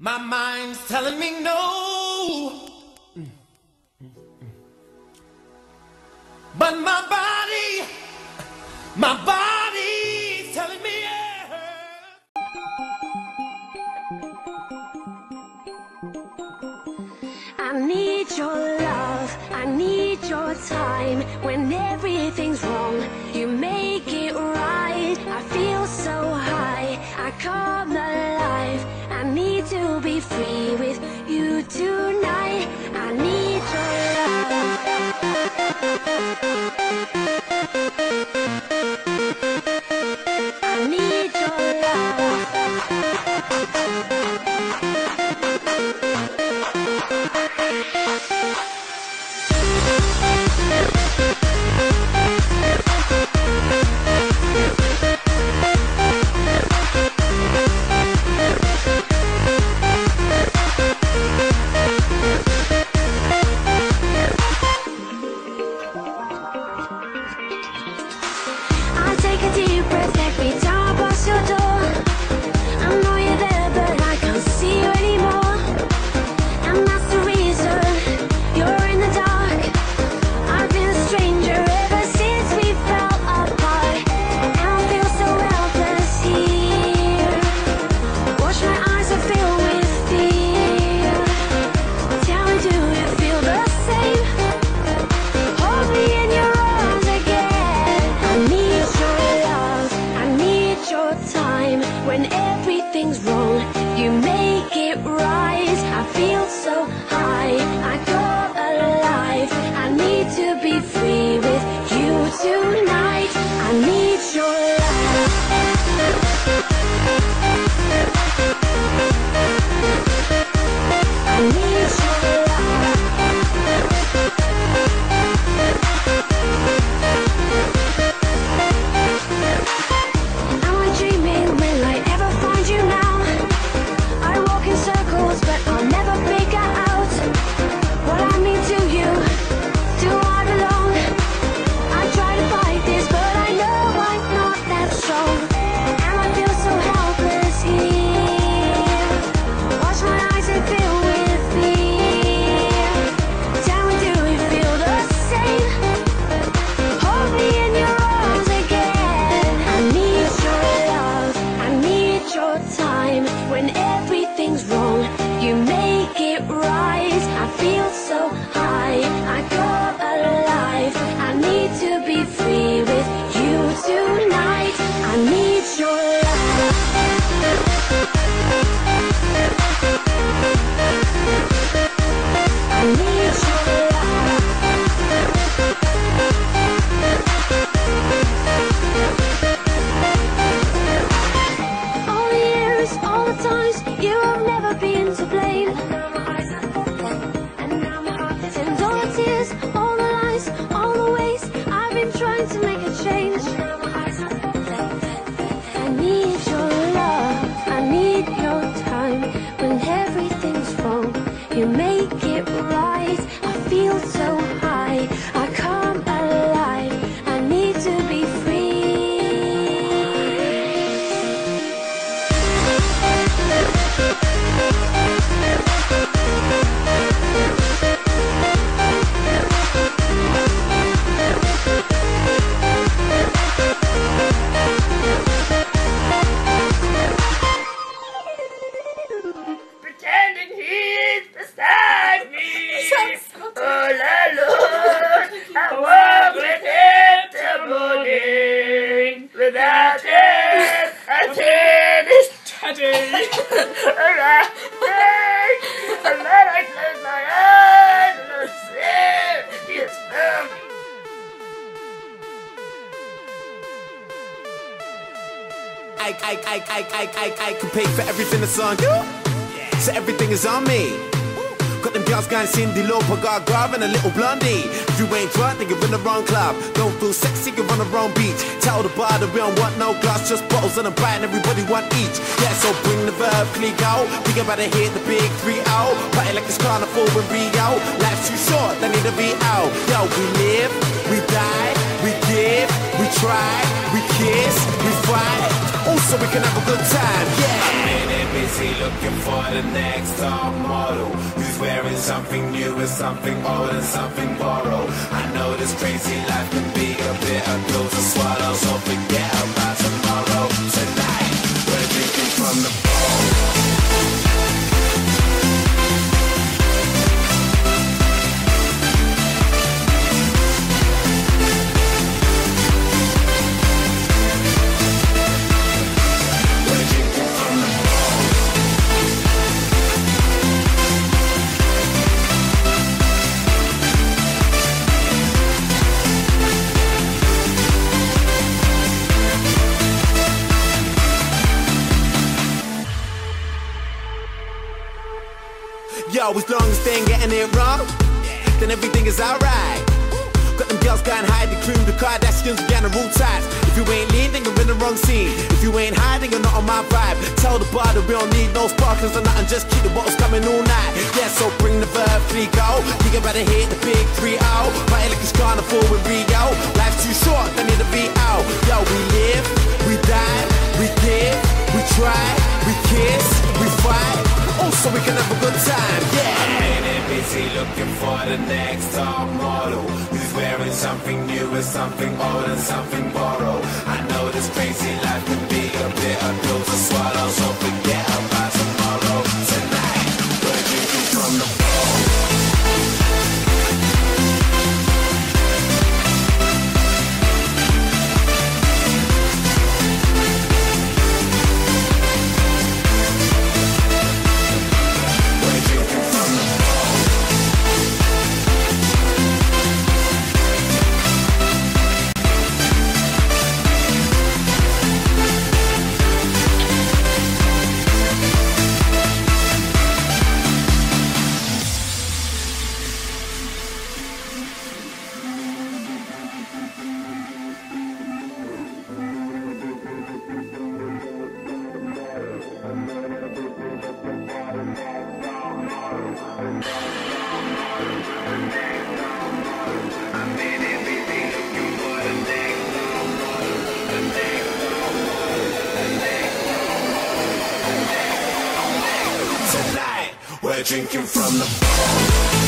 My mind's telling me no. But my body, my body's telling me yes. I need your love, I need your time. When everything's wrong, you make it right. I feel so high, I come alive. Free with you tonight. I need your love. I need your love. I take to be free I, I, I, I, I, I, I can pay for everything that's on you. So everything is on me. Got them girls going Cyndi Lauper, got Grave and a little blondie. If you ain't drunk, then you're in the wrong club. Don't feel sexy, you're on the wrong beach. Tell the bar that we don't want no glass, just bottles and a bite, and everybody want each. Yeah, so bring the verb, click out. We about to hit the big three out. Party like it's carnival in Rio. Life's too short, they need to be out. Yo, we live we die, we give, we try, we kiss, we fight. Also, we can have a good time, yeah. I'm minute busy looking for the next top model who's wearing something new and something old and something borrowed. I know this crazy life can be a bit of pills to swallow, so forget about tomorrow. Yo, as long as they ain't getting it wrong, then everything is alright. Got them girls going high, the cream, the Kardashians, on the rule types. If you ain't lean, you're in the wrong scene. If you ain't hiding, you're not on my vibe. Tell the bar that we don't need no sparklers or nothing, just keep the bottles coming all night. Yeah, so bring the verb, three go. You can better hit the big 3 out. My like is carnival with Rio. Life's too short, they need to be out. Yo, we live, we die, we give, we try, we kiss, we fight. Also, we can have a good time, yeah. I'm minute busy looking for the next top model who's wearing something new and something old and something borrowed. I know this crazy life can be a bit of pill to swallow, so drinking from the We're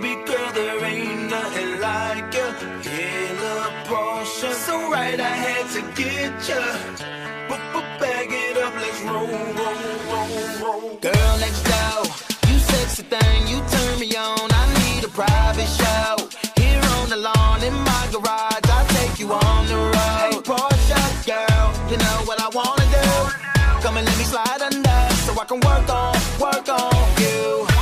baby girl, there ain't nothing like. In a Porsche, so right I had to get. But but bag it up, let's roll, roll, roll, roll. Girl next door, you sexy thing, you turn me on. I need a private show. Here on the lawn in my garage, I'll take you on the road. Hey, Porsche girl, you know what I wanna do. Come and let me slide under, so I can work on, work on you.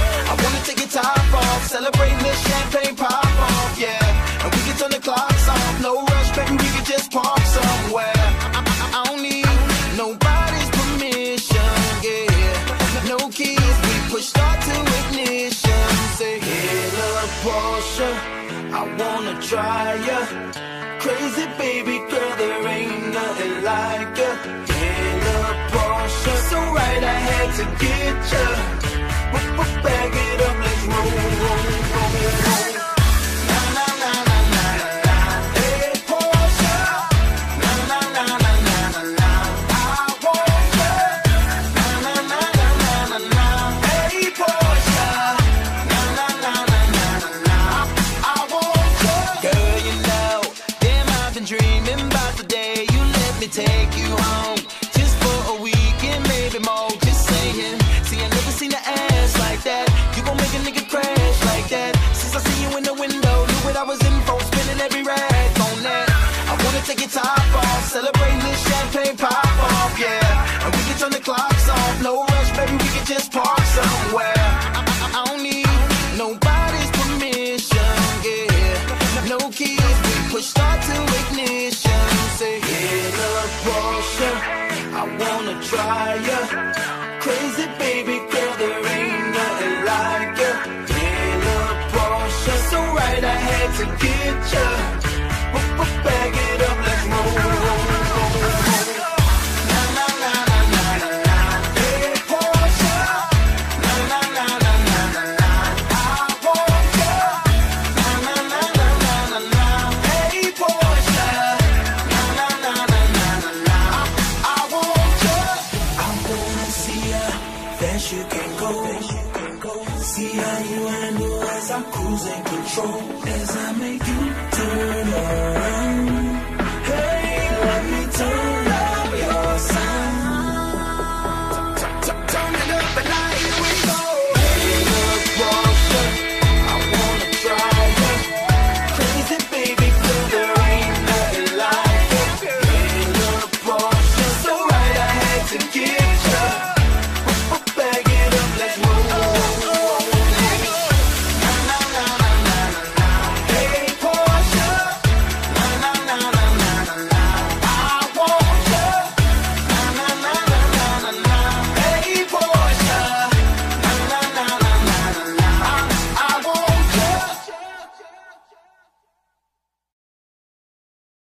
Take your top off, celebrate this champagne pop off, yeah. And we can turn the clocks off, no rush, baby, we can just park somewhere. I, I, I don't need nobody's permission, yeah. No keys, we push start to ignition. Say, In a Porsche, I wanna try ya. Crazy baby girl, there ain't nothing like ya. In a Porsche, so right I had to get ya. turn the clocks off. no rush, baby, we can just park somewhere. I, I, I don't need nobody's permission, yeah. No keys, we push start to ignition. Say, hit a Porsche, I wanna try ya.